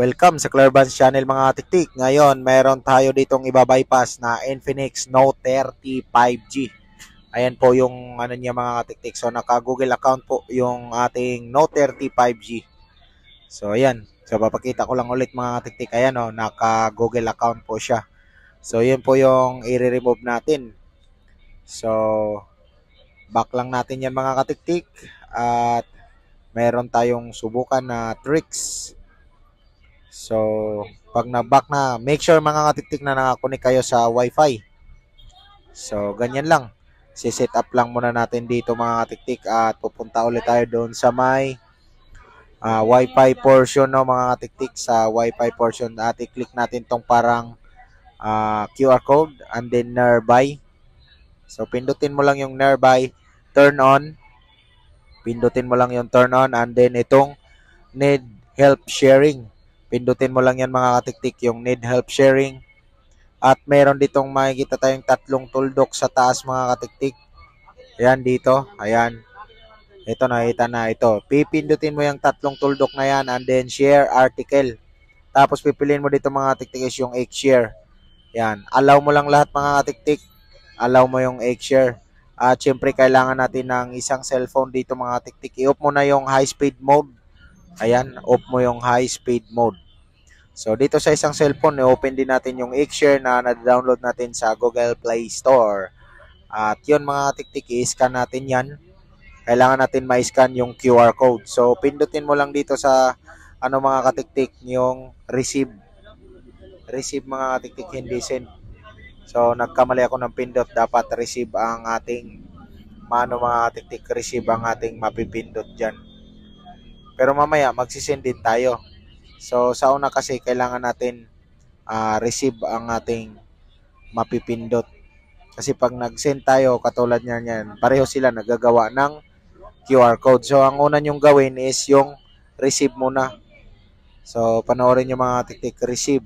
Welcome sa Clearbands Channel mga tiktik. Ngayon, meron tayo ditong ibabypass na Infinix Note 30 5G. Ayan po yung ano niya mga tiktik. So naka-Google account po yung ating Note 30 5G. So ayan. So papakita ko lang ulit mga tiktik. Ayan oh, naka-Google account po siya. So yun po yung i-remove natin. So back lang natin yan mga katiktik. At meron tayong subukan na tricks So, pag na-back na, make sure mga katiktik na nakakunik kayo sa Wi-Fi. So, ganyan lang. Si-set up lang muna natin dito mga katiktik at pupunta ulit tayo doon sa may uh, Wi-Fi portion no mga katiktik sa Wi-Fi portion at i-click natin tong parang uh, ah, QR code and then nearby. So, pindutin mo lang yung nearby, turn on. Pindutin mo lang yung turn on and then itong need help sharing. Pindutin mo lang yan mga katiktik yung need help sharing. At meron ditong makikita tayong tatlong tuldok sa taas mga katiktik. Ayan dito. Ayan. Ito nakita na ito. Pipindutin mo yung tatlong tuldok na yan and then share article. Tapos pipiliin mo dito mga katiktik is yung egg share. Yan. Allow mo lang lahat mga katiktik. Allow mo yung egg share. At syempre kailangan natin ng isang cellphone dito mga tiktik. I-off mo na yung high speed mode Ayan, off mo yung high speed mode. So, dito sa isang cellphone, i-open din natin yung Xshare na na-download natin sa Google Play Store. At yun mga tiktik, i-scan natin yan. Kailangan natin ma-scan yung QR code. So, pindutin mo lang dito sa ano mga katiktik, yung receive. Receive mga katiktik, hindi send. So, nagkamali ako ng pindot. Dapat receive ang ating, mano mga katiktik, receive ang ating mapipindot dyan. Pero mamaya magsisend din tayo. So sa una kasi kailangan natin uh, receive ang ating mapipindot. Kasi pag nag-send tayo katulad niyan yan, pareho sila nagagawa ng QR code. So ang una nyong gawin is yung receive muna. So panoorin niyo mga tiktik receive.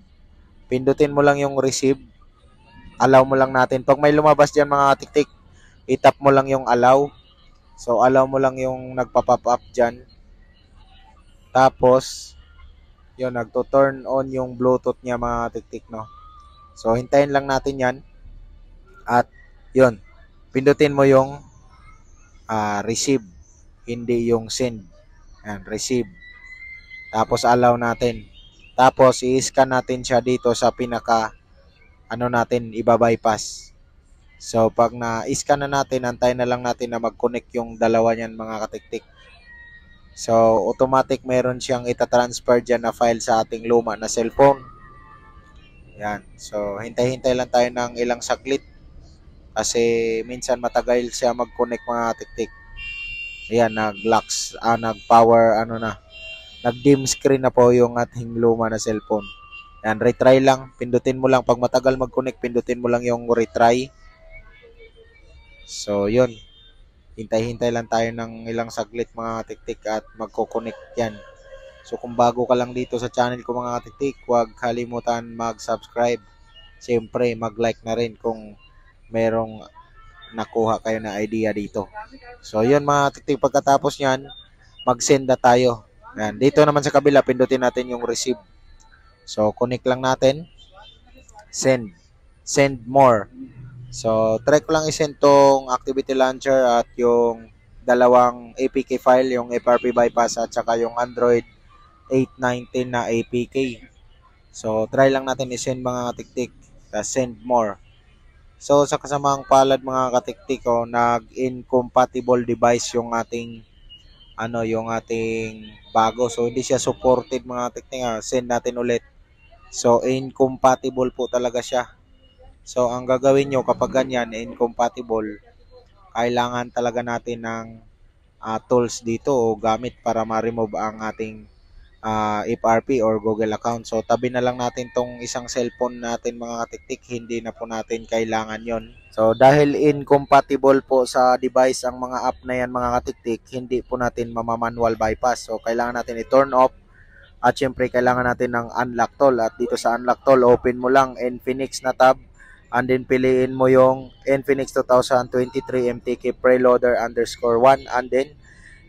Pindutin mo lang yung receive. Allow mo lang natin. Pag may lumabas diyan mga tiktik, itap mo lang yung allow. So allow mo lang yung nagpa-pop up diyan. Tapos, yun, nagto-turn on yung Bluetooth niya mga tiktik, no? So, hintayin lang natin yan. At, yun, pindutin mo yung uh, receive, hindi yung send. Yan, receive. Tapos, allow natin. Tapos, i-scan natin siya dito sa pinaka, ano natin, iba-bypass. So, pag na-scan na natin, antayin na lang natin na mag-connect yung dalawa niyan mga katiktik. So, automatic meron siyang itatransfer dyan na file sa ating luma na cellphone. Yan. So, hintay-hintay lang tayo ng ilang saglit. Kasi minsan matagal siya mag-connect mga tiktik. Ayan, nag-locks, ah, nag-power, ano na. Nag-dim screen na po yung ating luma na cellphone. Yan, retry lang. Pindutin mo lang. Pag matagal mag-connect, pindutin mo lang yung retry. So, yun. Hintay-hintay lang tayo ng ilang saglit mga tiktik at magko-connect yan. So kung bago ka lang dito sa channel ko mga tiktik, huwag kalimutan mag-subscribe. Siyempre, mag-like na rin kung merong nakuha kayo na idea dito. So yun mga tiktik, pagkatapos yan, mag-send na tayo. Yan. Dito naman sa kabila, pindutin natin yung receive. So connect lang natin. Send. Send more. So, try ko lang isend tong activity launcher at yung dalawang APK file, yung FRP bypass at saka yung Android 819 na APK. So, try lang natin isend mga katiktik. Send more. So, sa kasamang palad mga katiktik, oh, nag-incompatible device yung ating ano, yung ating bago. So, hindi siya supported mga katiktik. Ah. Send natin ulit. So, incompatible po talaga siya. So, ang gagawin nyo kapag ganyan, incompatible, kailangan talaga natin ng uh, tools dito o gamit para ma-remove ang ating uh, ah, FRP or Google account. So, tabi na lang natin tong isang cellphone natin mga katiktik. Hindi na po natin kailangan yon. So, dahil incompatible po sa device ang mga app na yan mga katiktik, hindi po natin mamamanual bypass. So, kailangan natin i-turn off at syempre kailangan natin ng unlock tool. At dito sa unlock tool, open mo lang Infinix na tab and then piliin mo yung Infinix 2023 MTK Preloader underscore 1 and then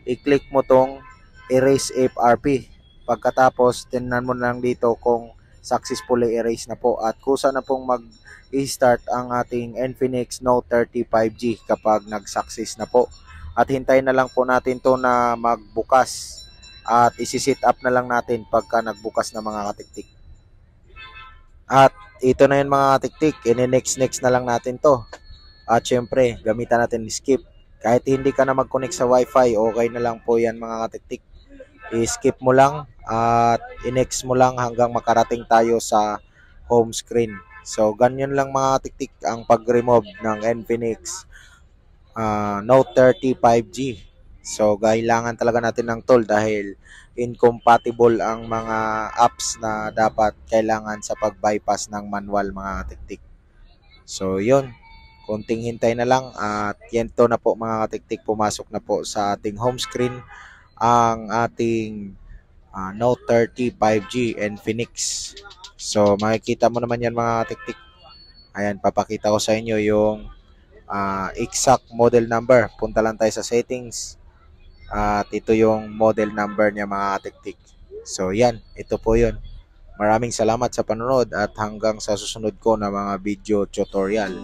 i-click mo tong erase FRP Pagkatapos, tingnan mo lang dito kung successfully erase na po at kusa na pong mag i-start ang ating Infinix Note 30 5G kapag nag-success na po. At hintayin na lang po natin to na magbukas at isi-set up na lang natin pagka nagbukas na mga katiktik. At ito na yun mga katiktik, ini-next next na lang natin to. At syempre, gamitan natin skip. Kahit hindi ka na mag-connect sa wifi, okay na lang po yan mga katiktik. I-skip mo lang at i-next mo lang hanggang makarating tayo sa home screen. So, ganyan lang mga katiktik ang pag-remove ng Infinix uh, Note 30 5G. So, kailangan talaga natin ng tool dahil incompatible ang mga apps na dapat kailangan sa pag-bypass ng manual mga katiktik. So, yun. Kunting hintay na lang at yan na po mga katiktik pumasok na po sa ating home screen ang ating uh, Note 30 5G Infinix. So, makikita mo naman yan mga katiktik. Ayan, papakita ko sa inyo yung uh, exact model number. Punta lang tayo sa settings at ito yung model number niya mga katiktik. So yan, ito po yun. Maraming salamat sa panonood at hanggang sa susunod ko na mga video tutorial.